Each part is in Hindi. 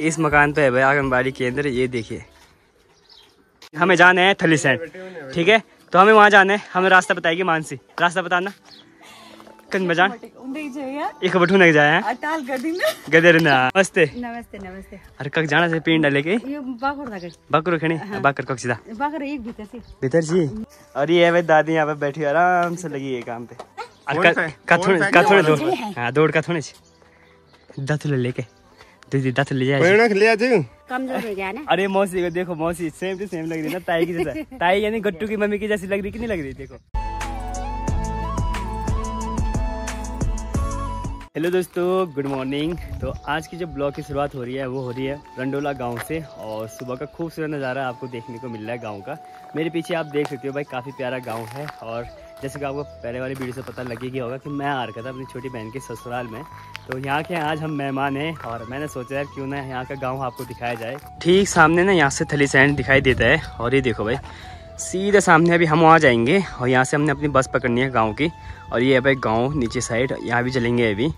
इस मकान पे है भाई आंगनबाड़ी केंद्र ये देखिए। हमें जाना है थली सैंड ठीक है? तो हमें वहाँ जाना है। हमें रास्ता बताएगी मानसी। रास्ता बताना। कन बजान। एक बठू नक जाए हैं। अटाल नमस्ते नमस्ते। नमस्ते अरे कक जाना से पिंड लेके। ये बकरो खणी बकर कक सीधा। बाखर एक भीतर से। भीतर जी। और ये है भाई दादी यहाँ पे बैठी आराम से लगी है काम पे। और कौन का थोड़े सा है? का थोड़े दौड़ हाँ? दौड़ का थोड़े दथुले दथुले जाए ले आते कमज़ोर हो गया ना? अरे मौसी को देखो मौसी सेम टू सेम लग रही है ना ताई की जैसा। ताई यानी गट्टू की मम्मी की जैसी लग रही कि नहीं लग रही देखो। हेलो दोस्तों गुड मॉर्निंग तो आज की जो ब्लॉग की शुरुआत हो रही है वो हो रही है रंडोला गाँव से और सुबह का खूबसूरत नज़ारा आपको देखने को मिल रहा है गाँव का। मेरे पीछे आप देख सकते हो भाई काफ़ी प्यारा गाँव है और जैसे कि आपको पहले वाली वीडियो से पता लगेगी होगा कि मैं आ रखा था अपनी छोटी बहन के ससुराल में। तो यहाँ के आज हम मेहमान हैं और मैंने सोचा यार क्यों ना यहाँ का गाँव आपको दिखाया जाए। ठीक सामने ना यहाँ से थली सैंड दिखाई देता है और ये देखो भाई, सीधे सामने अभी हम वहाँ जाएँगे और यहाँ से हमने अपनी बस पकड़नी है गाँव की और ये है भाई गाँव नीचे साइड, यहाँ भी चलेंगे अभी।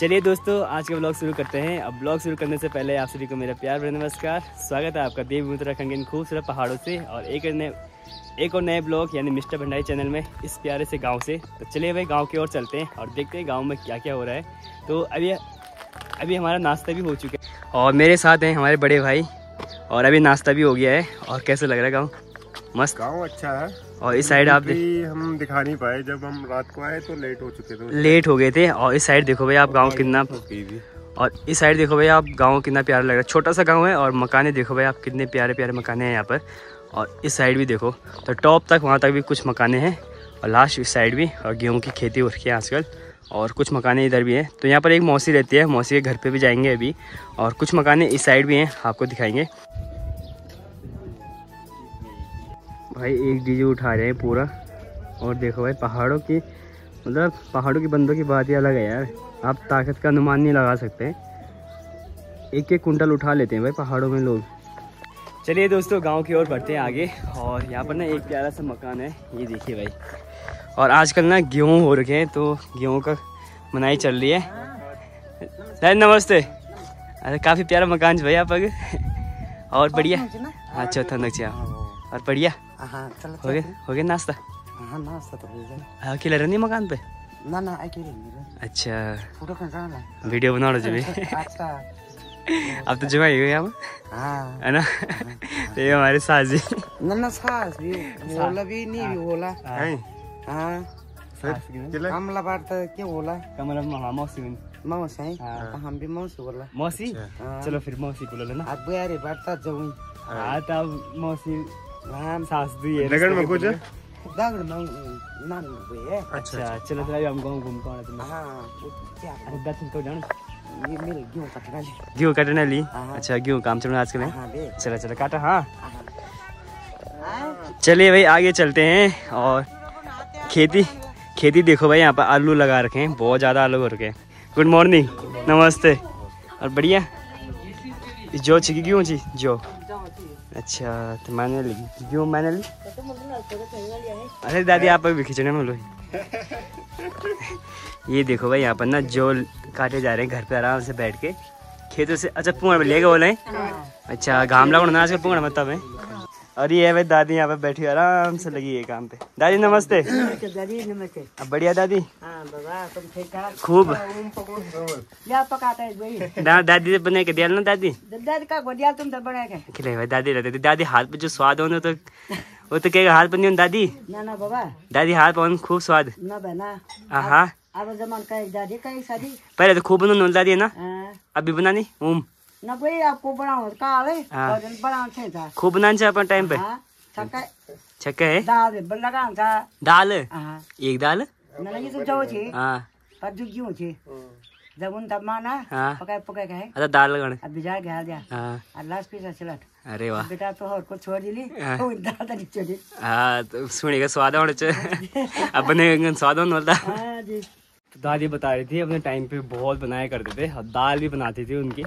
चलिए दोस्तों, आज का ब्लॉग शुरू करते हैं। अब ब्लॉग शुरू करने से पहले आप सभी को मेरा प्यार भरा नमस्कार। स्वागत है आपका देव उत्तराखंड इन खूबसूरत पहाड़ों से और एक नए, एक और नए ब्लॉग यानी मिस्टर भंडारी चैनल में इस प्यारे से गाँव से। तो चलिए भाई, गाँव की ओर चलते हैं और देखते हैं गाँव में क्या क्या हो रहा है। तो अभी अभी हमारा नाश्ता भी हो चुका है। और मेरे साथ हैं हमारे बड़े भाई और अभी नाश्ता भी हो गया है। और कैसे लग रहा है गाँव? मस्त। गाँव अच्छा है। और इस साइड आप हम दिखा नहीं पाए जब हम रात को आए तो लेट हो चुके थे। लेट हो गए थे। और इस साइड देखो भाई आप गाँव कितना और इस साइड देखो भाई आप गाँव कितना प्यारा लग रहा है। छोटा सा गाँव है और मकाने देखो भाई आप कितने प्यारे प्यारे मकाने हैं यहाँ पर। और इस साइड भी देखो तो टॉप तक वहाँ तक भी कुछ मकाने हैं। और लास्ट इस साइड भी और गेहूँ की खेती हो रही है आजकल। और कुछ मकाने इधर भी हैं। तो यहाँ पर एक मौसी रहती है मौसी के घर पे भी जाएँगे अभी। और कुछ मकाने इस साइड भी हैं आपको दिखाएँगे। भाई एक डीजे उठा रहे हैं पूरा। और देखो भाई पहाड़ों की मतलब पहाड़ों की बंदों की बात ही अलग है यार। आप ताकत का अनुमान नहीं लगा सकते। एक एक कुंटल उठा लेते हैं भाई पहाड़ों में लोग। चलिए दोस्तों गाँव की ओर बढ़ते हैं आगे। और यहाँ पर ना एक प्यारा सा मकान है ये देखिए भाई। और आजकल ना गेहूँ हो रखे हैं तो गेहूँ का मनाई चल रही है। सर नमस्ते। अरे काफ़ी प्यारा मकान है भाई आप और बढ़िया। हाँ चौथा नक्शा और बढ़िया हाँ चल हो गया हो गया नाश्ता हाँ नाश्ता तो हो जाए अकेले रहनी मकान पे ना ना आई के लिए अच्छा फ़ोटो कहाँ वीडियो बना लो जी अच्छा अब तो जमा ही हो यहाँ हाँ है ना तो ये हमारे साजी ना ना सास भी बोला भी नहीं भी बोला हैं? हाँ चले हमला बात क्या बोला कमर हाँ मौसी। मौसी है हाँ। हम भी मौसी बोला मौसी। चलो फिर मौसी बोलो लेना अब यार बात जाऊँ हाँ तब मौसी हाँ सास दी है लगन में कुछ दागड़ में नान हुए है अच्छा चलो हम गाँव घूम हाँ क्या दस तो जानो। ये मेरे गेहूँ कटना ले गेहूँ काटने ली हाँ। अच्छा गेहूँ काम चल रहा है आजकल चलो चलो काटा हाँ। चलिए भाई आगे चलते हैं। और खेती खेती देखो भाई यहाँ पर आलू लगा रखे हैं। बहुत ज़्यादा आलू हो रखे हैं। गुड मॉर्निंग नमस्ते। और बढ़िया। जो छिकी क्यों छी जो। अच्छा तो मैंने ली क्यों मैंने ली अरे दादी आप अभी खिंचने में लो ये देखो भाई यहाँ पर ना जो काटे जा रहे हैं घर पे आराम से बैठ के खेतों से अच्छा पुंगड़ में गए बोले अच्छा घाम लगा ना आजकल पुंगड़ मतलब है। और ये है भाई दादी यहाँ पे बैठी आराम से लगी है काम पे। दादी नमस्ते। दादी नमस्ते। अब बढ़िया दादी? हाँ तुम ठीक ठाक? खूब। पकाता है दादी से बने के दिया ना दादी? दादी का गोदिया तुम तो बना के। भाई दादी रहते दादी हाथ पे जो स्वाद हो तो वो तो कहेगा हाथ पर नहीं दादी? ना ना बाबा। दादी हाथ पर खूब स्वाद। ना बना हाँ अब जमान का दादी का शादी। पहले तो खूब बनो दादी है ना? हाँ। अभी बनानी उम। ना कोई आपको बनाओ काले हाँ। और बनाओ थे था खूब बनाने से अपन टाइम पे हाँ छक्का छक्का है दाल लगा था दाल हाँ एक दाल ना ये तो जाओ छे हाँ पर जो क्यों छे जब उन तब माना हाँ पकाए पकाए के अच्छा दाल लगाने अब बिजार के दिया हाँ लास्ट पीस चलट अरे वाह बेटा तो और को छोड़ दिली हाँ। वो दाल तक छोड़ी हाँ तो सुनेगा स्वाद होने अपने स्वाद होने वाला हाँ जी तो दादी बता रही थी अपने टाइम पे बहुत बनाया करते थे दाल भी बनाती थी उनकी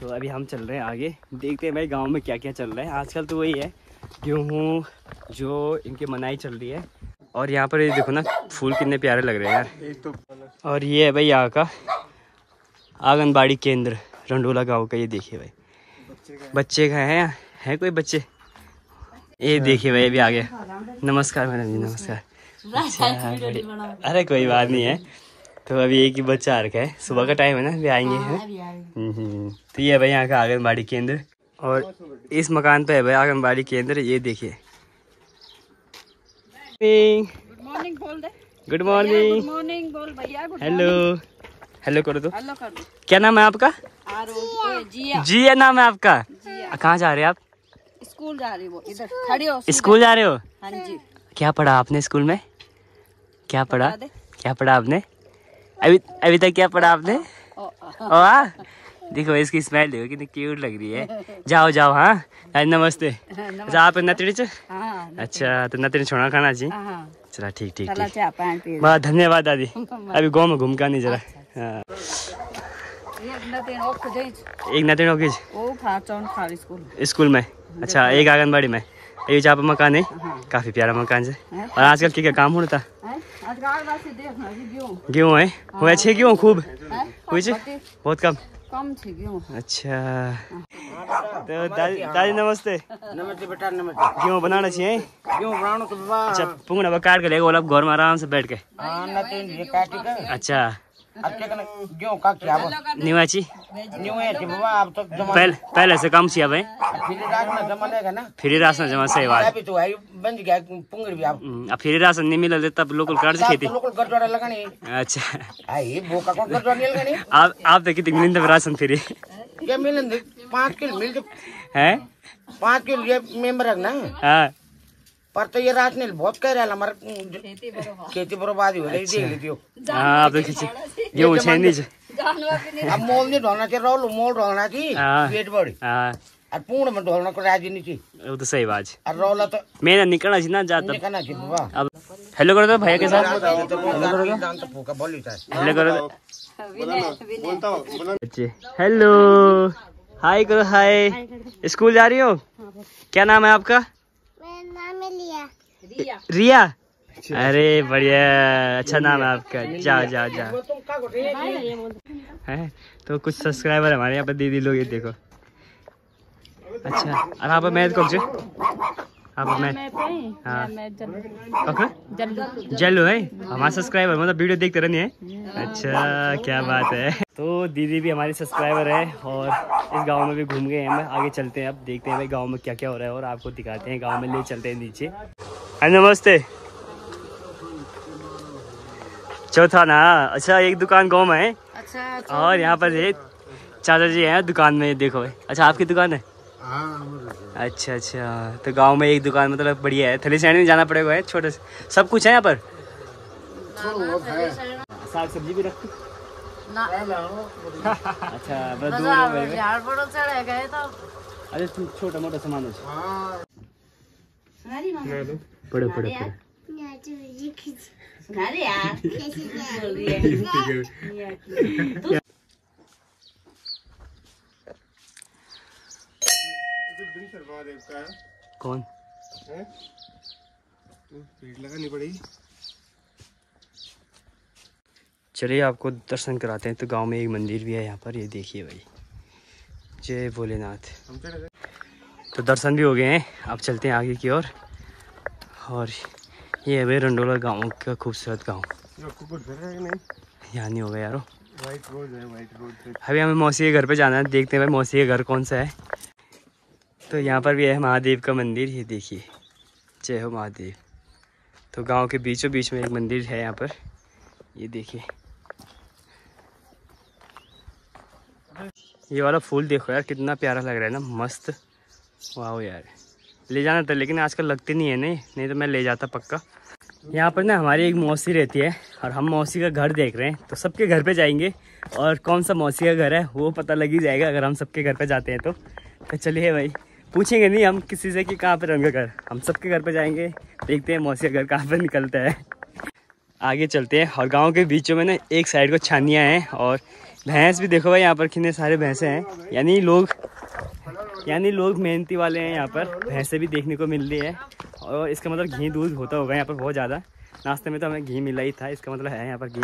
तो अभी हम चल रहे हैं आगे। देखते हैं भाई गाँव में क्या क्या चल रहा है। आजकल तो वही है गेहूँ जो इनकी मनाई चल रही है। और यहाँ पर ये देखो ना फूल कितने प्यारे लग रहे हैं यार। तो और ये है भाई यहाँ का आंगनबाड़ी केंद्र रंडोला गाँव का ये देखिए भाई। बच्चे का है। है कोई बच्चे? ये देखिए भाई अभी आगे। नमस्कार मैडम जी नमस्कार। अच्छा, अरे कोई बात नहीं है। तो अभी एक ही बच्चा आ रखा है। सुबह का टाइम है ना अभी आएँगे हैं हम्म। तो ये भाई यहाँ का आंगनबाड़ी केंद्र। और इस मकान पे है भाई आंगनबाड़ी केंद्र ये देखिए। मॉर्निंग बोल दे। गुड मॉर्निंग मॉर्निंग बोल भैया हेलो हेलो करो तो। हेलो कर क्या नाम है आपका? आर ओ जिया। जिया नाम है आपका। कहाँ जा रहे हैं आप? स्कूल जा रही वो इधर खड़ी हो स्कूल जा रहे हो? हाँ जी। क्या पढ़ा आपने स्कूल में? क्या पढ़ा? क्या पढ़ा आपने? अभी अभी तक क्या पढ़ा आपने? ओ, आ, देखो इसकी स्मेल देखो कितनी क्यूट लग रही है। जाओ जाओ हाँ। आज नमस्ते। अच्छा आप नतड़ी च? हाँ अच्छा तो नतड़ी छोड़ा खाना जी? हाँ चला ठीक ठीक ठीक। बहुत धन्यवाद दादी। अभी गाँव में घूम का नहीं जरा। हाँ। एक ओ खुदे एक नतड़ी खाली स्कूल। स्कूल में? अच्छा एक आंगनबाड़ी में? ये चाप मकान है काफ़ी प्यारा मकान है। और आजकल क्या क्या काम होता हैं? जी क्यों? गेहूँ है? हुआ छे गेहूँ खूब? हैं? हुई छे बहुत कम। कम थी क्यों? अच्छा। तो दादी दादी नमस्ते। नमस्ते बेटा नमस्ते। गेहूँ बनाना चाहिए? क्यों बनाओ तो बाबा अच्छा पुंगड़ा बा काट के लेगा बोला घर में आराम से बैठ के। हाँ तो ये काटी का अच्छा। निवाची तो जमा पहले पहले से कम छिया भाई। फिर राशन जमा सही बात। तो गया पुंगड़ भी आप हम्म, फ्री राशन नहीं मिला तब लोकल कार्ड से खेती। लोकल गड़बड़ लगानी। अच्छा। आई वो का कौन गड़बड़ नहीं लगानी? आप आप तो कितनी राशन फ्री। क्या मिलन पाँच किलो मिल है? पाँच किलो ये मेंबर है ना हाँ। पर तो ये रात ने बहुत कह रहा है हमारा खेती बर्बादी। हो रही देख लेती हो हाँ तो खींचे गेहूँ नहीं अब मोल नहीं ढोलना चाहिए रोल मोल ढोलना चाहिए हाँ। पेट बड़ी हाँ। और पूर्ण में ढोलना को राज़ी नहीं चाहिए वो तो सही बात है। और रोला तो मैं निकलना चाहिए ना जाता निकलना चाहिए बाबा अब हेलो करो तो भैया के साथ। दान तो फूका बोली था हेलो करो तो। बच्चे हेलो। हाय करो हाय। स्कूल जा रही हो? क्या नाम है आपका? रिया। अरे बढ़िया अच्छा नाम है आपका। जाओ जाओ जाओ है? तो कुछ सब्सक्राइबर हमारे यहाँ पर दीदी लोग ये देखो। अच्छा और आप मेहनत कौन आप मैथ हाँ। कौन जल्लू है? हमारा सब्सक्राइबर मतलब वीडियो देखते रहनी है। अच्छा क्या बात है। तो दीदी भी हमारी सब्सक्राइबर है और इस गाँव में भी घूम गए हैं। आगे चलते हैं अब देखते हैं भाई गाँव में क्या क्या हो रहा है और आपको दिखाते हैं। गाँव में ले चलते हैं नीचे। हाँ नमस्ते। चौथा ना? अच्छा एक दुकान गाँव में है। अच्छा और यहाँ पर चाचा जी हैं दुकान में देखो अच्छा आपकी दुकान है? अच्छा अच्छा। तो गाँव में एक दुकान मतलब बढ़िया है। थली सैनी में जाना पड़ेगा है? छोटे से। सब कुछ है यहाँ पर? साग सब्ज़ी भी रखती अच्छा तो। अरे तुम छोटा मोटा सामान हो। पड़े पड़े पड़े। अरे यार बोल रही है। कौन? लगानी पड़ेगी। चलिए आपको दर्शन कराते हैं। तो गाँव में एक मंदिर भी है यहाँ पर। ये देखिए भाई। जय भोलेनाथ। तो दर्शन भी हो गए हैं। अब चलते हैं आगे की ओर। और ये है भाई रंडोला गाँव का खूबसूरत गाँव। है कि यहाँ नहीं होगा यारो। व्हाइट रोड है व्हाइट रोड अभी हमें मौसी के घर पे जाना है। देखते हैं भाई मौसी के घर कौन सा है। तो यहाँ पर भी है महादेव का मंदिर, ये देखिए। जय हो महादेव। तो गाँव के बीचों बीच में एक मंदिर है यहाँ पर। ये देखिए। ये वाला फूल देखो यार, कितना प्यारा लग रहा है ना, मस्त। वाह यार। ले जाना था लेकिन आजकल लगती नहीं है, नहीं? नहीं तो मैं ले जाता पक्का। यहाँ पर ना हमारी एक मौसी रहती है, और हम मौसी का घर देख रहे हैं। तो सबके घर पे जाएँगे, और कौन सा मौसी का घर है, वो पता लग ही जाएगा, अगर हम सबके घर पे जाते हैं तो। तो चलिए भाई। पूछेंगे नहीं, हम किसी से कि कहाँ पर रंग घर? हम सबके घर पर जाएँगे, देखते हैं मौसी का घर कहाँ पर निकलता है। आगे चलते हैं, और गाँव के बीचों में ना एक साइड को छानियाँ हैं, और भैंस भी देखो भाई, यहाँ पर कितने सारे भैंसे हैं। यानी लोग यानी लोग मेहनती वाले हैं यहाँ पर, भैंसे भी देखने को मिल रही है, और इसका मतलब घी दूध होता होगा यहाँ पर बहुत ज़्यादा। नाश्ते में तो हमें घी मिला ही था इसका मतलब है यहाँ पर घी।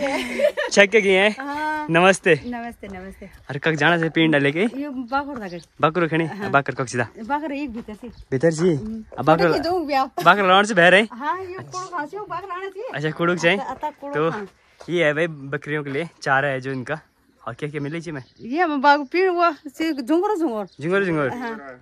है। छक के घी है? हाँ। नमस्ते। नमस्ते नमस्ते। अरे कक जाना से पिंड डाले के यो बाखर था बाकर खणे बाकर कक सीधा? एक भीतर से। भीतर जी अब बाकर बाकर से बह रहे हाँ? अच्छा कुड़ुक कोड़ तो ये है भाई बकरियों के लिए चारा है जो इनका। और क्या क्या मिले मैं? ये हम बाग पीड़ हुआ से झुंगर झुंगर। झिंगुर झिंगुर।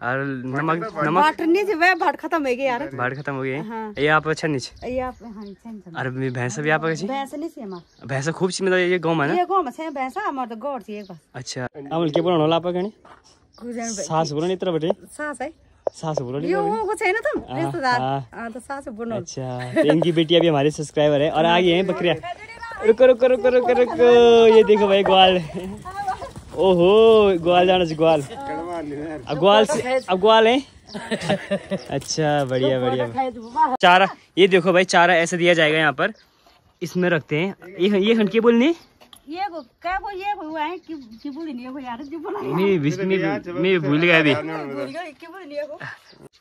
और नमक नमक? बाट नहीं से वह बाट खत्म हो गई यार। भाड़ खत्म हो गई। हाँ। ये आप अच्छा नीचे ये आप हाँ छन और भी भैंस भी आप अच्छी भैंस नहीं से हमार। भैंस खूब सी मतलब ये गाँव में ना? ये गाँव में से भैंस हमार तो गौर थी एक बार। अच्छा। अमल के बोला होला आप कहीं सास बोलो नहीं बटे सास है। सास बोलो नहीं यो वो को छैन तुम? हाँ, रिश्तेदार। हाँ। हाँ तो सास बोलो अच्छा तो इनकी बेटियाँ भी हमारी सब्सक्राइबर है। और आगे हैं बकरियाँ। रुको रुको रुको रुको रुको। ये देखो भाई, ग्वाल ओहो, ग्वाल जाना चाहिए ग्वाल। अग्वाल ग्वाल से अग्वाल ग्वाल है? अच्छा बढ़िया बढ़िया। चारा, ये देखो भाई, चारा ऐसे दिया जाएगा यहाँ पर। इसमें रखते हैं। ये ये बोलने बोलनी ये को क्या को ये को है कि कि बोली नहीं को यार जो बोला मैं भी- मैं भी- मैं भी भूल गया अभी। भूल गई कि बोली नहीं को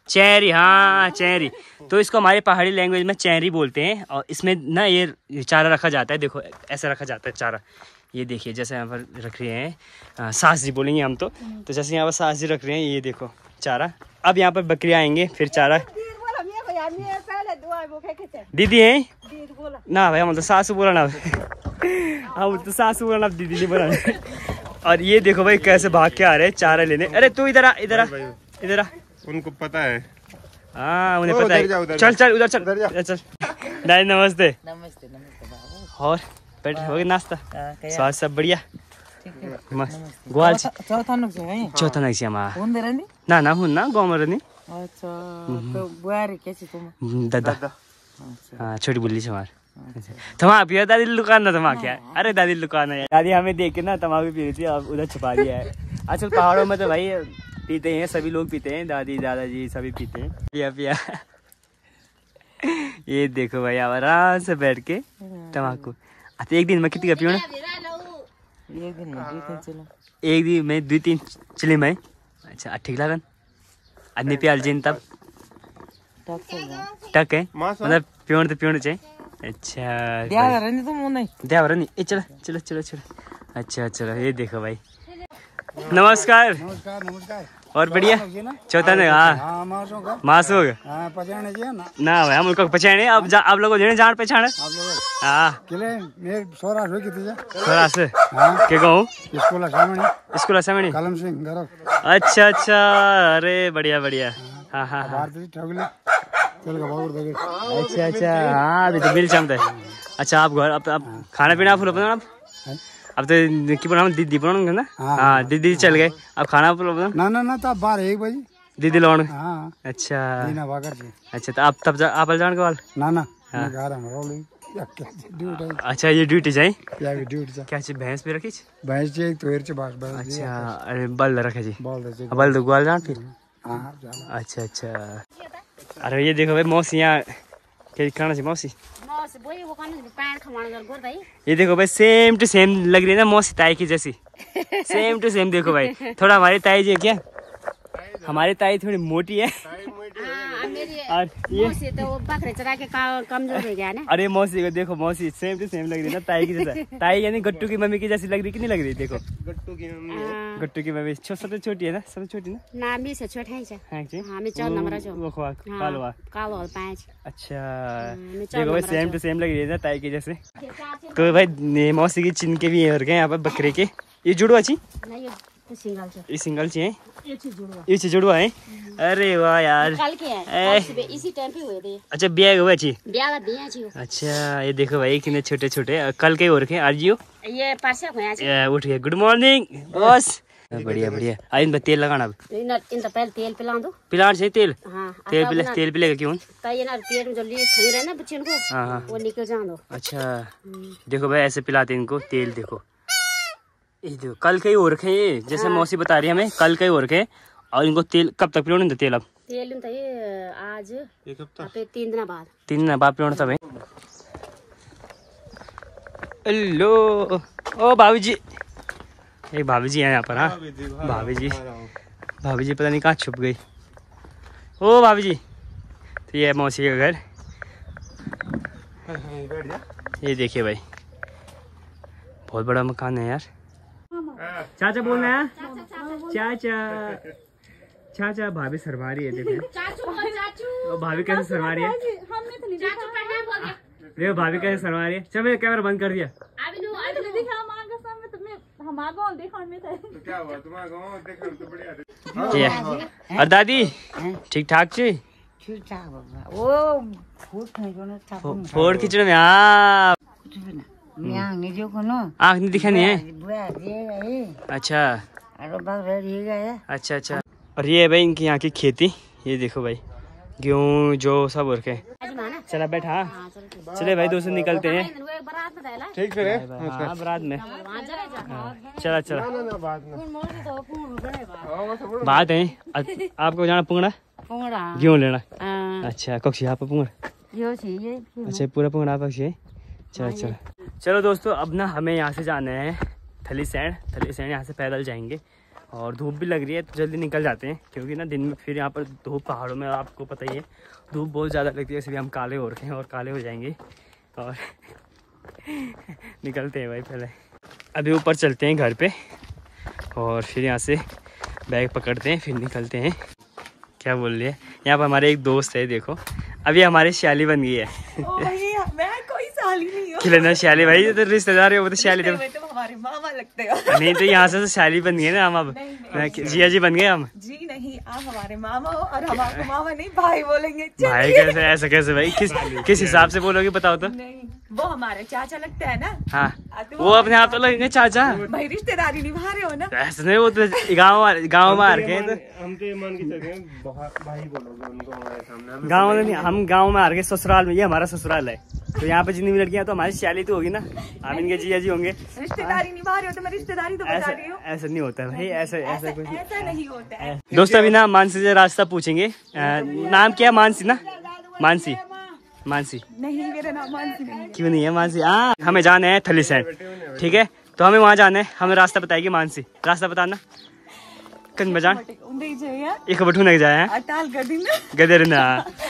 चेरी हाँ चेरी। तो इसको हमारे पहाड़ी लैंग्वेज में चेरी बोलते हैं और इसमें ना ये चारा रखा जाता है देखो ऐसा रखा जाता है चारा। ये देखिए जैसे यहाँ पर रख रहे हैं सास जी बोलेंगे हम तो। तो जैसे यहाँ पर सास जी रख रहे हैं ये देखो चारा। अब यहाँ पर बकरियाँ आएँगे फिर चारा। दीद है? ना भाई मतलब तो सासू बोला ना। हम तो सासू बोला ना दीदी नहीं बोला और ये देखो भाई कैसे भाग के आ रहे हैं चारा लेने। अरे तू इधर आ इधर आ इधर आ। उनको पता है। हाँ उन्हें पता है। चल चल उधर चल उधर चल। दादी नमस्ते। नमस्ते नमस्ते और बैठ हो गया नाश्ता। क्या स्वाद सब बढ़िया। मस्त। ग्वाल चौथा नुक है चौथा नाइसी हमा हुँदै र नि ना ना हुन् ना गाउँमा रहने। अच्छा तो बुहारी के छ तुम दादा। हाँ छोटी बुल्ली छ हमार तमाक पिया दादी लुकाना तमाक क्या? अरे दादी लुकाना यार दादी हमें देख के ना तमाकू पी रही थी अब उधर छुपा दिया है। आजकल पहाड़ों में तो भाई पीते हैं सभी लोग पीते हैं दादी दादाजी सभी पीते हैं। पिया पिया। ये देखो भाई अब आराम से बैठ के तमाकू अच्छा एक दिन में कितनी का ना एक दिन में एक दिन में दुई तिन चिली में। अच्छा ठीक लागन अन्य प्याल जिन तब? टक है। मतलब पिउनु त पिउनु चाहिँ अच्छा बिहा गरेर नि तुम उनै त्यहाँबाट ए चलो चलो चलो चलो। अच्छा चलो ये देखो भाई। नमस्कार। नमस्कार नमस्कार। और बढ़िया। चौथा ने हाँ हाँ। का मासू होगा हाँ ना? ना भाई हम उनको पहचाने। अब जा, आप लोगों को जान पहचान। आप लोग हाँ। किले सोरा हुई कितनी जा थोड़ा से? हाँ। के कहूँ स्कूल स्कूल असमणी। कलम सिंह अच्छा अच्छा। अरे बढ़िया बढ़िया। हाँ हाँ हाँ। अच्छा अच्छा। हाँ अभी तो मिल चाहता है अच्छा आप घर अब अब खाना पीना फुल अपना अब अब तो की बनाओ दीदी बनाओ ना? हाँ। हाँ दीदी चल गए। अब खाना फुल अपना? ना ना ना तब बारह एक बजे। दीदी लौन हाँ। अच्छा। दीना भागर जी अच्छा तो आप तब आप जान के वाल ना ना अच्छा ये ड्यूटी जाए क्या चीज़ भैंस भी रखी भैंस जी एक तो हेर से बास अच्छा अरे बल रखे जी। बोल दे बल तो ग्वाल जान फिर? हाँ। अच्छा अच्छा। अरे ये देखो भाई मौसी यहाँ क्या खाना चाहिए मौसी? ये देखो भाई सेम टू सेम लग रही है ना मौसी ताई की जैसी। सेम टू सेम देखो भाई थोड़ा हमारी ताई जी क्या? हमारी ताई थोड़ी मोटी है। और ये तो वो बकरे चरा के कमज़ोर हो गया ना। अरे मौसी को देखो मौसी सेम टू सेम लग रही है ना ताई की जैसा। ताई यानी गट्टू की मम्मी की जैसी लग रही कि नहीं लग रही? देखो। गट्टू की मम्मी हाँ, गट्टू की मम्मी सबसे छोटी है ना? सबसे छोटी ना? नामी से छोटा है हाँ अच्छा। देखो भाई सेम टू सेम लग रही है ना ताई की जैसे। तो भाई मौसी की चिन के भी और गए यहाँ पर बकरे के? ये जुड़वा छी नहीं यो तो सिंगल ये सिंगल ची है? ये चीज़ जुड़वा। ची जुड़वा है? अरे वाह यार। कल के है। इसी टाइम पे हुए थे। अच्छा ब्याह हुआ छी ब्याह दिया छी अच्छा ये देखो भाई कितने छोटे छोटे। कल के हो रखे आज यो? ये परसा उठ गए गुड मॉर्निंग बॉस बढ़िया बढ़िया। आज इन तेल लगाना। अब इन इन तो पहले तेल पिला दो। पिलाड़ से तेल? हाँ तेल पिले तेल पिलेगा क्यों? तो ये ना पेट में जो खड़ी रहे ना बच्चे को हाँ हाँ। वो निकल जान दो। अच्छा। देखो भाई ऐसे पिलाते इनको तेल देखो। कल के ही हो रखे हैं ये जैसे मौसी बता रही है हमें कल के ही हो रखे और इनको तेल कब तक पिलाने था तेल अब? तेल ये आज। एक हफ़्ता तीन दिन बाद। तीन दिन बाद पिलाना था भाई। हेलो ओ भाभी जी एक भाभी जी हैं यहाँ पर हाँ। भाभी जी भाभी जी पता नहीं कहाँ छुप गई। ओ भाभी जी तो ये है मौसी का घर। ये देखिए भाई बहुत बड़ा मकान है यार। चाचा बोल रहे हैं? चाचा चाचा भाभी सरवा रही है देखो। चाचू और भाभी कैसे सरवा रही है? हमने तो नहीं चाचू प्रणाम बोल गया देखो भाभी कैसे सरवा रही है? चल मैंने कैमरा बंद कर दिया। तो तो बढ़िया ये और दादी ठीक ठाक फो- फोड़ खींचने में हाँ। आँख नहीं दिखा नहीं है? अच्छा। अच्छा अच्छा। और ये है भाई इनकी यहाँ की खेती। ये देखो भाई गेहूँ जो सब और के चला बैठा हाँ। चले भाई दोस्तों निकलते हैं। वो एक बारात में रहला ठीक है हाँ बारात में। वहाँ चले चला। बात तो हाँ, बात है। आपको जाना पुंगड़ा? पूरा गेहूँ लेना। हाँ। अच्छा कक्षी आप पुंगड़ा? यो छी ये अच्छा पूरा पुंगड़ा आप कक्षी चलो चलो। चलो दोस्तों अब ना हमें यहाँ से जाना है थली सैंड। थली सैंड यहाँ से पैदल जाएँगे और धूप भी लग रही है तो जल्दी निकल जाते हैं क्योंकि ना दिन में फिर यहाँ पर धूप पहाड़ों में आपको पता ही है धूप बहुत ज़्यादा लगती है इसलिए हम काले हो रखे हैं और काले हो जाएँगे और निकलते हैं भाई पहले। अभी ऊपर चलते हैं घर पे और फिर यहाँ से बैग पकड़ते हैं फिर निकलते हैं। क्या बोल रही है? यहाँ पर हमारे एक दोस्त है देखो। अभी हमारी श्याली बन गई है। नहीं हूँ। खिलना श्याली भाई तो रिश्तेदार हो वो तो श्याली तो तुम हमारे मामा लगते हो। नहीं तो यहाँ से तो श्याली बन गए ना हम अब। जिया जी बन गए हम? जी नहीं आप हमारे मामा हो और हम आपको मामा नहीं भाई बोलेंगे भाई कैसे ऐसा कैसे भाई? किस किस हिसाब से बोलोगे बताओ तो। नहीं। वो हमारे चाचा लगता है ना? हाँ। वो अपने आप तो लगेंगे चाचा। भाई रिश्तेदारी निभा रहे हो ना? ऐसे नहीं वो तो गाँव गाँव तो हम तो ये मान के चलते भाई बोलोगे उनको हमारे सामने गाँव में नहीं हम गाँव में हार के ससुराल में ये हमारा ससुराल है। तो यहाँ पे जितनी भी लड़कियाँ तो हमारी श्याली तो होगी ना। हम इनके जिया जी होंगे। रिश्तेदारी निभा रहे हो तो मैं रिश्तेदारी तो बता ऐसा रही हूँ। ऐसा नहीं होता भाई ऐसा ऐसा कुछ नहीं। ऐसा नहीं होता है। दोस्तों अभी ना मानसी से रास्ता पूछेंगे। नाम क्या है मानसी ना? मानसी। मानसी। नहीं मेरा नाम मानसी नहीं क्यों नहीं है मानसी? हाँ हमें जाना है थली सैंड ठीक है? तो हमें वहाँ जाना है। हमें रास्ता बताएगी मानसी। रास्ता बताना। कन बजान। एक बठू नहीं जाए हैं। अटाल गदिन गदर ना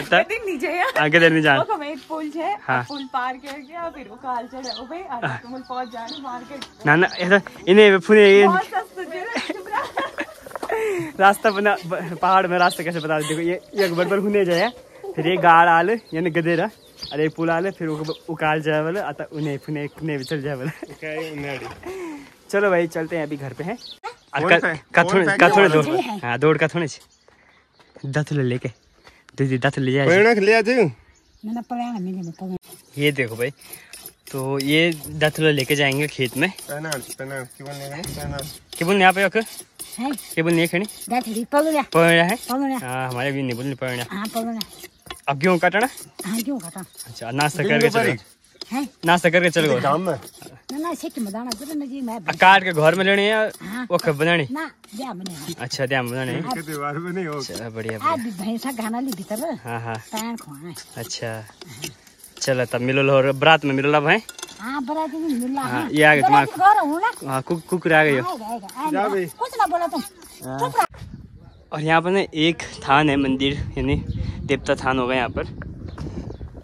गदिन नहीं जया हाँ गदर नहीं एक पुल है हाँ। पुल पार कर गया फिर वो काल चढ़े। ओ भाई आज तुम पहुँच जाने मार्केट। ना ना इन्हें फुने रास्ता बना पहाड़ में रास्ता कैसे बता देखो ये एक बार हुने जाए फिर ये गाड़ आल यानी गदेरा और एक पुल आले फिर उकाल जाए वाले आता उन्हें फुने फुने भी चल जाए वाले है उन्हें चलो भाई चलते हैं अभी घर पे हैं? सा है? का कौन थोड़े सा है? दौड़। हाँ दौड़ का थोड़े दत्त ले लेके। दीदी दत्त ले जाए। ले आते हो ये देखो भाई तो ये दत्त लेके जाएँगे खेत में। पहना पहना क्यों बोलने का नहीं पहना क्या बोलने यहाँ पे अक्कर है? क्या बोलने खड़ी। दादी पगड़ा पड़ा है? पगड़ा हाँ हमारे भी नहीं बोलने पड़ा हाँ पगड़ा अब गेहूँ काटना? हाँ क्यों खाता अच्छा नाश्ता करके चलो। है? नाश्ता करके चल। गो काम में ना ना सिक में दाना जरा ना जी मैं काट के घर में लेने या हाँ। वो कब बनानी? ना ब्याह बने अच्छा ध्यान बनाने। हैं? के त्योहार में नहीं हो चलो बढ़िया भैंसा गाना ली भीतर हाँ हाँ। पैन खुआए अच्छा। चलो तब मिलो लो बरात में मिलो लब है हाँ बड़ा दिन मिल हाँ, ये आ गए तुम्हारे घर हूँ ना। हाँ कुक कुकर आ गई हो कुछ ना बोला तुम और यहाँ पर ना एक थान है मंदिर यानी देवता थान होगा यहाँ पर।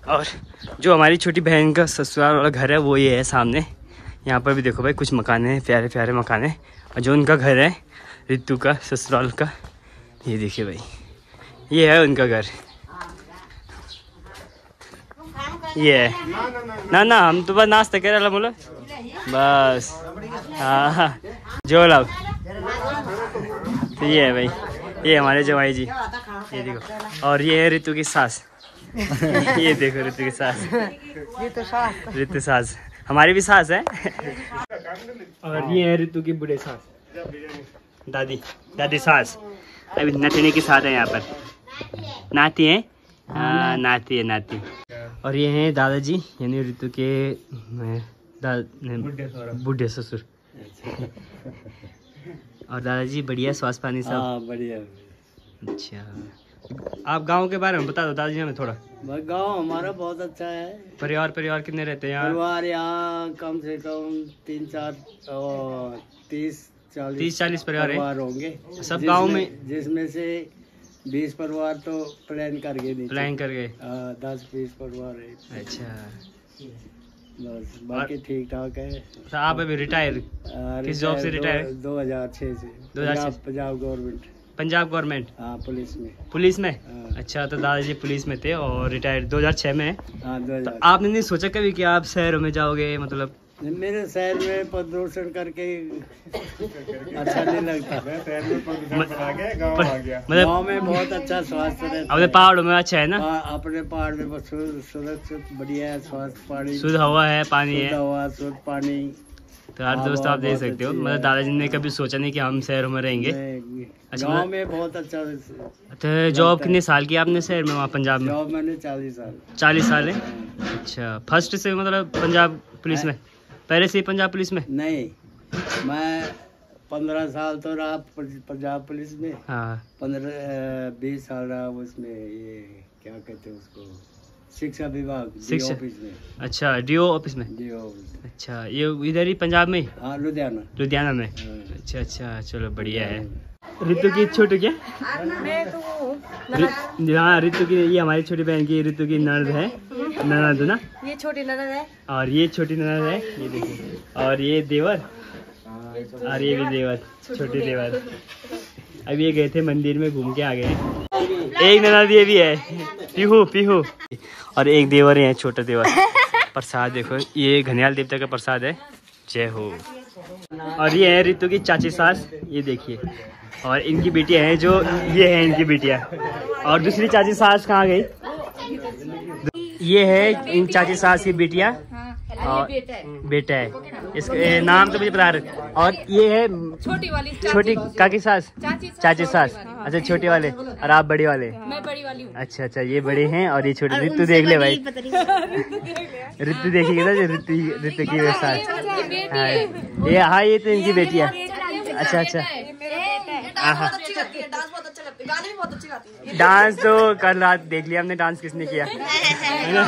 और जो हमारी छोटी बहन का ससुराल वाला घर है, वो ये है सामने। यहाँ पर भी देखो भाई, कुछ मकान हैं, प्यारे प्यारे मकान हैं। और जो उनका घर है, रितु का, ससुराल का, ये देखिए भाई, ये है उनका घर। ये है। ना ना, हम तो बस नाश्ता कर रहे बोलो। बस। हाँ हाँ जो लाभ तो ये है भाई। ये हमारे जवाई जी। ये देखो। और ये है ऋतु की सास। ये देखो ऋतु की सास। ऋतु सास। हमारी भी सास है। और ये है ऋतु की बूढ़े सास। दादी। दादी सास। अभी नतीने की साथ है यहाँ पर। नाती है? हाँ नाती है नाती और ये हैं दादाजी यानी ऋतु के दा- बूढ़े ससुर। और दादाजी बढ़िया स्वास्थ्य पानी सब। हाँ बढ़िया। अच्छा। आप गाँव के बारे में बता दो दादाजी हमें थोड़ा। भाई गाँव हमारा बहुत अच्छा है। परिवार परिवार कितने रहते हैं यहाँ? परिवार यहाँ कम से कम तीन चार तीस चालीस तीस चालीस परिवार परिवार होंगे। सब गाँव में? जिसमें से बीस परिवार तो प्लान कर गए प्लान कर गए हाँ, दस बीस परिवार है। अच्छा। बस बाकी ठीक ठाक है। तो आप अभी रिटायर किस जॉब से रिटायर? दो हज़ार छह से। दो हज़ार पंजाब गवर्नमेंट पंजाब गवर्नमेंट हाँ पुलिस में। पुलिस में? आ, अच्छा तो दादाजी पुलिस में थे और रिटायर 2006 में हाँ। दो तो हज़ार आपने नहीं सोचा कभी कि आप शहरों में जाओगे मतलब मेरे शहर में प्रदूषण करके अच्छा नहीं लगता। मैं शहर में प्रदूषण गया गाँव आ गया। मतलब गाँव में बहुत अच्छा स्वास्थ्य रहता अपने पहाड़ों में अच्छा है ना? अपने पहाड़ में सुरक्षित बढ़िया है स्वास्थ्य पानी। शुद्ध हवा है पानी है। हवा शुद्ध पानी। तो यार दोस्त आप देख सकते हो। मतलब दादाजी ने कभी सोचा नहीं कि हम शहरों में रहेंगे। अच्छा, गाँव मतलब- में बहुत अच्छा तो जॉब कितने साल की आपने शहर में वहाँ पंजाब में? जॉब मैंने चालीस साल। चालीस साल है? अच्छा फ़र्स्ट से मतलब पंजाब पुलिस में? पहले से ही पंजाब पुलिस में? नहीं मैं पंद्रह साल तो रहा पंजाब पुलिस में। हाँ। पंद्रह बीस साल रहा उसमें ये क्या कहते हैं उसको शिक्षा विभाग शिक्षा- ऑफ़िस में। अच्छा डीओ ऑफ़िस में? डीओ ऑफ़िस अच्छा ये इधर ही पंजाब में हाँ? लुधियाना। लुधियाना में? हाँ। अच्छा अच्छा चलो बढ़िया है। ऋतु की छोटू क्या मैं तो हाँ ऋतु की ये हमारी छोटी बहन की ऋतु की ननद है। ननद ना? ये छोटी ननद है। और ये छोटी ननद है ये देखिए। और ये देवर? और ये भी देवर छोटी देवर। अब ये गए थे मंदिर में घूम के आ गए। एक ननद ये भी है पीहू पीहू। और एक देवर है छोटा देवर। प्रसाद देखो ये घनियाल देवता का प्रसाद है। जय हो। और ये है ऋतु की चाची सास ये देखिए। और इनकी बेटियाँ हैं जो ये है इनकी बेटियाँ। और दूसरी चाची सास कहाँ गई? ये है इन चाची सास की बेटियाँ। और बेटा है। इसके नाम तो मुझे पता है और ये है छोटी वाली छोटी काकी सास? चाची चाची सास। अच्छा छोटे वाले। और आप बड़े वाले? मैं बड़ी वाली हूँ। अच्छा अच्छा ये बड़े हैं और ये छोटे। रितु देख ले भाई। रितु देखेगी ना ऋतु ऋतु की सास। हाँ। ये हाँ ये तो इनकी बेटी है। अच्छा अच्छा। हाँ हाँ। डांस तो कल रात देख लिया हमने डांस किसने किया? है ना?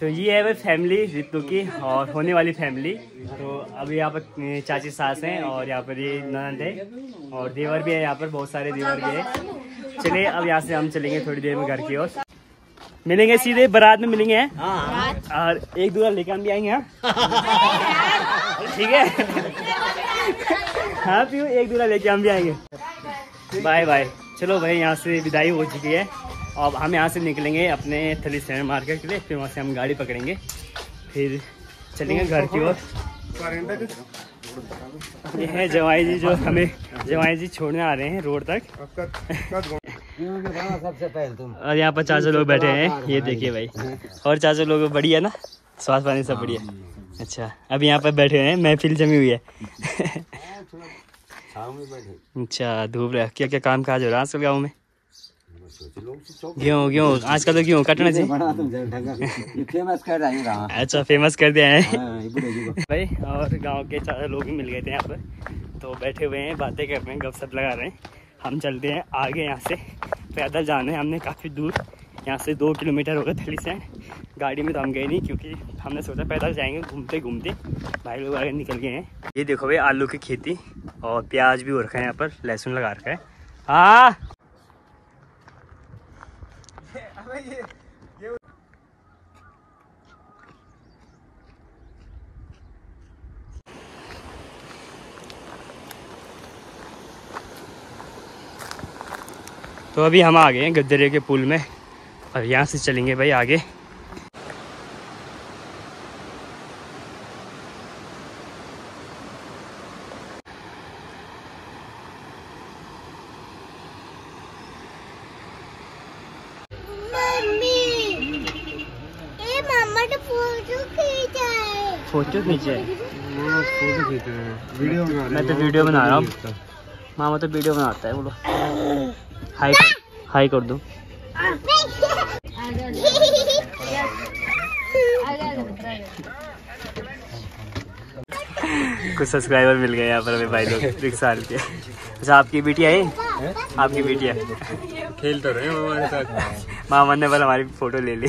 तो ये है वो फैमिली रितु की और होने वाली फैमिली। तो अभी यहाँ पर चाची सास हैं और यहाँ पर ये ननद है। और देवर भी है यहाँ पर बहुत सारे देवर भी है। चलिए अब यहाँ से हम चलेंगे थोड़ी देर में घर की ओर। मिलेंगे सीधे बारात में मिलेंगे और एक दूसरा लेकर हम भी आएँगे हाँ? ठीक है? हाँ पीयू एक दूसरा लेके हम भी आएँगे। Bye bye. चलो भाई, यहाँ से विदाई हो चुकी है। अब हम यहाँ से निकलेंगे अपने थली स्टैंड मार्केट के लिए, फिर वहाँ से हम गाड़ी पकड़ेंगे। फिर चलेंगे घर की ओर। ये है जवाई जी जो हमें, जवाई जी छोड़ने आ रहे हैं रोड तक। सबसे पहले तुम और यहाँ पर चाचा लोग बैठे हैं। ये देखिए भाई। और चाचा लोग बढ़िया ना? स्वास्थ्य पानी सब बढ़िया। अच्छा अब यहाँ पर बैठे हैं। महफिल जमी हुई है। अच्छा धूप रहा क्या क्या काम काज हो रहा है आजकल गाँव में? गेहूँ गेहूँ आजकल तो गेहूँ कटना चाहिए? फ़ेमस कर रहा अच्छा फ़ेमस कर दिया है। हाँ। भाई और गाँव के चार लोग भी मिल गए थे यहाँ पर। तो बैठे हुए हैं बातें कर रहे हैं गपशप लगा रहे हैं। हम चलते हैं आगे यहाँ से। पैदल जाना है हमने काफ़ी दूर। यहाँ से दो किलोमीटर होगा थली से। गाड़ी में तो हम गए नहीं, क्योंकि हमने सोचा पैदल जाएँगे घूमते घूमते। भाई लोग आगे निकल गए हैं। ये देखो भाई, आलू की खेती और प्याज भी हो रखा है यहाँ पर, लहसुन लगा रखा है। हाँ। तो अभी हम आ गए हैं गद्दरे के पुल में। और यहाँ से चलेंगे भाई आगे। ए मम्मा तो फ़ोटो खींचा? खींचे फ़ोटो खींच रहे हैं। वीडियो बना मैं तो वीडियो बना रहा हूँ। मामा तो वीडियो बनाता है बोलो। हाई हाई कर दो। कुछ सब्सक्राइबर मिल गए यहाँ पर हमें भाई लोग एक साल के। अच्छा आपकी बेटिया है? आपकी बेटिया? खेल तो रहे हैं हमारे साथ। मामा ने पर हमारी फ़ोटो ले ली।